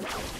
Let's go.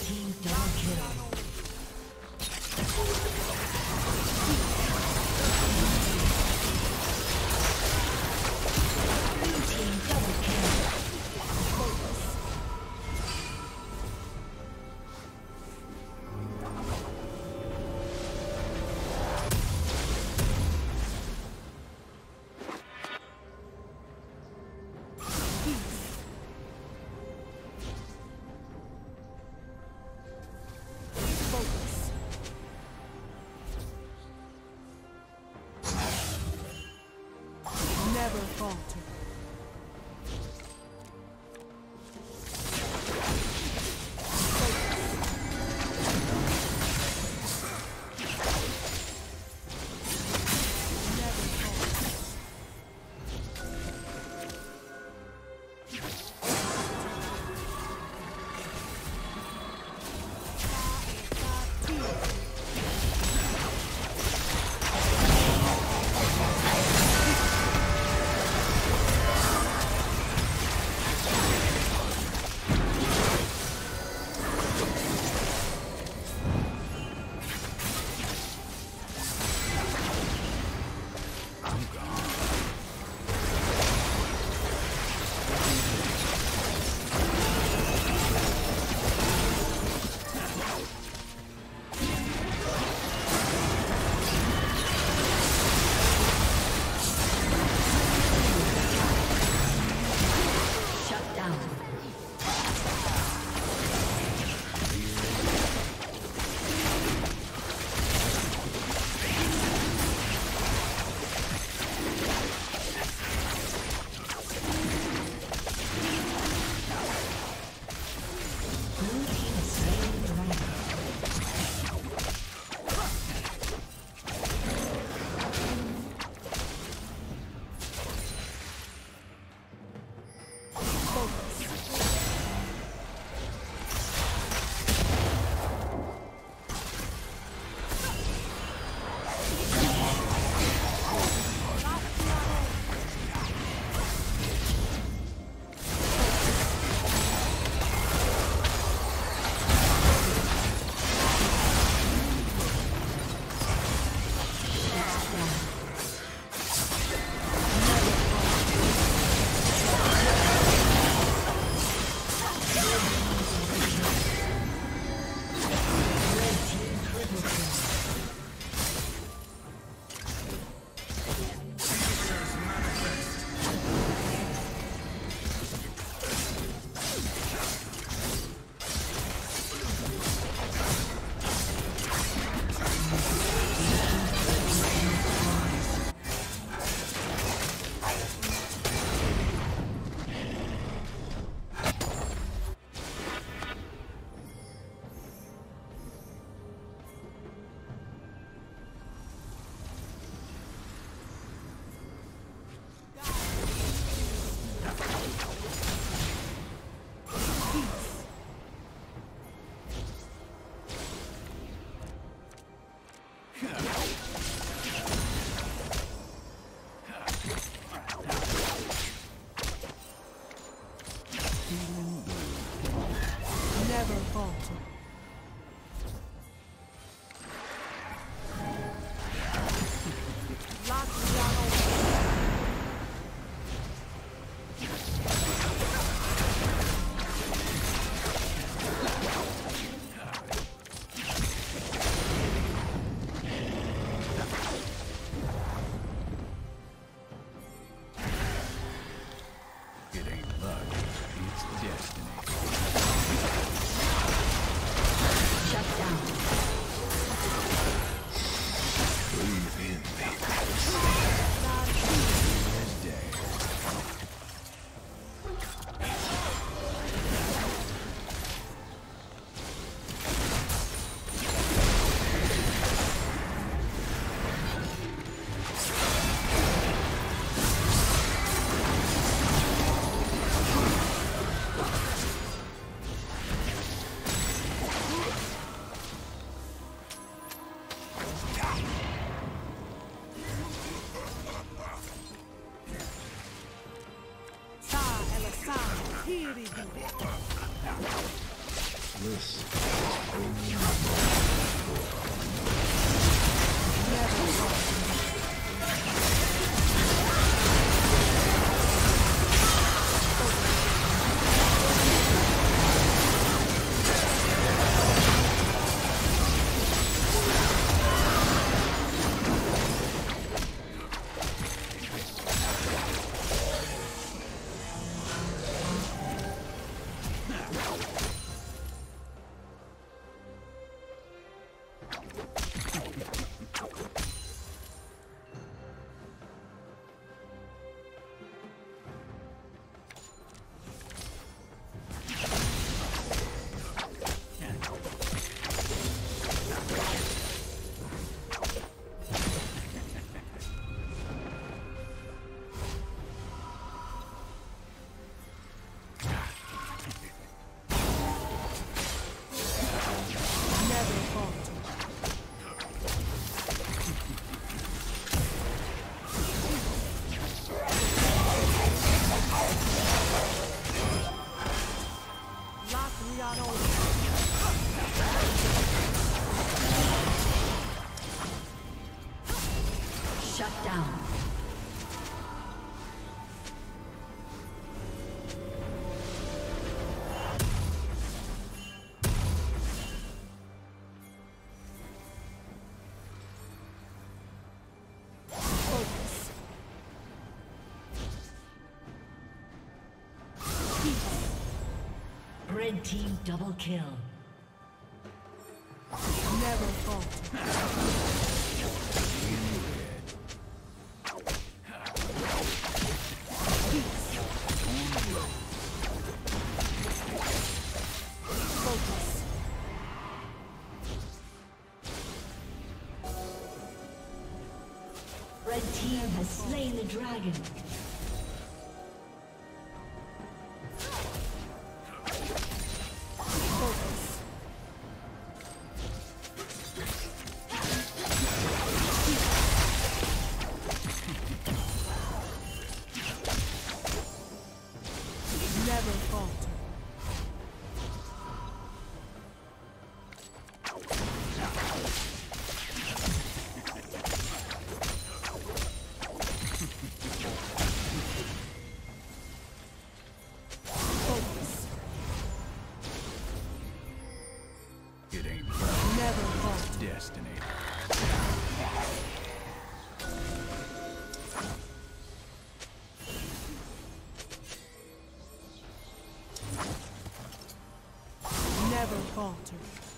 Team double kill. Never falter. Shut down. Red team double kill. Never fall. Red team has slain the dragon. shelter.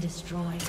Destroyed.